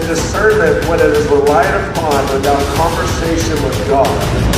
and discernment when it is relied upon without conversation with God.